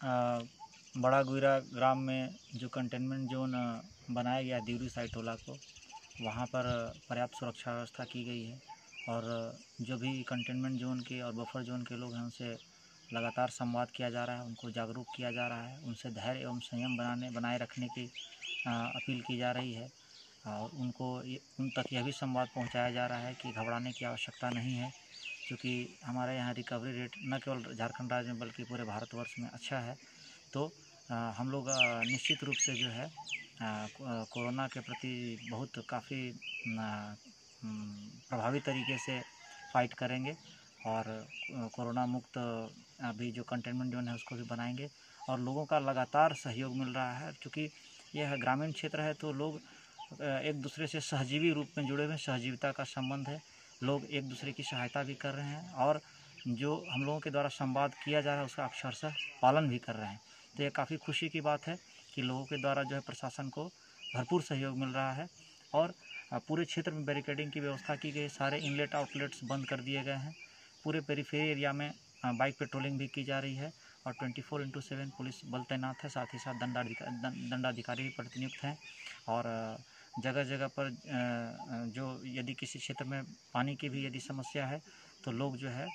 बड़ा गुरा ग्राम में जो कंटेनमेंट जोन बनाया गया दिवरी साइड टोला को, वहाँ पर पर्याप्त सुरक्षा व्यवस्था की गई है। और जो भी कंटेनमेंट जोन के और बफर जोन के लोग हैं, उनसे लगातार संवाद किया जा रहा है, उनको जागरूक किया जा रहा है, उनसे धैर्य एवं संयम बनाने, बनाए रखने की अपील की जा रही है। और उनको उन तक यह भी संवाद पहुँचाया जा रहा है कि घबराने की आवश्यकता नहीं है, क्योंकि हमारे यहाँ रिकवरी रेट न केवल झारखंड राज्य में बल्कि पूरे भारतवर्ष में अच्छा है। तो हम लोग निश्चित रूप से जो है कोरोना के प्रति बहुत काफ़ी प्रभावी तरीके से फाइट करेंगे और कोरोना मुक्त अभी जो कंटेनमेंट जोन है उसको भी बनाएँगे। और लोगों का लगातार सहयोग मिल रहा है, क्योंकि यह ग्रामीण क्षेत्र है तो लोग एक दूसरे से सहजीवी रूप में जुड़े हुए हैं, सहजीविता का संबंध है। लोग एक दूसरे की सहायता भी कर रहे हैं और जो हम लोगों के द्वारा संवाद किया जा रहा है, उसका अक्षरशः पालन भी कर रहे हैं। तो ये काफ़ी खुशी की बात है कि लोगों के द्वारा जो है प्रशासन को भरपूर सहयोग मिल रहा है और पूरे क्षेत्र में बैरिकेडिंग की व्यवस्था की गई सारे इनलेट आउटलेट्स बंद कर दिए गए हैं। पूरे पेरीफेरी एरिया में बाइक पेट्रोलिंग भी की जा रही है और twenty four into seven police बल तैनात है। साथ ही साथ दंडाधिकारी दंडाधिकारी भी प्रतिनियुक्त हैं और जगह जगह पर जो यदि किसी क्षेत्र में पानी की भी यदि समस्या है तो लोग जो है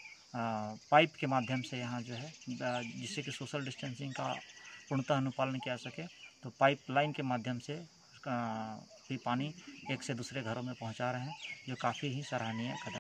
पाइप के माध्यम से यहाँ जो है जिससे कि सोशल डिस्टेंसिंग का पूर्णतः अनुपालन किया सके तो पाइप लाइन के माध्यम से भी पानी एक से दूसरे घरों में पहुँचा रहे हैं, जो काफ़ी ही सराहनीय कदम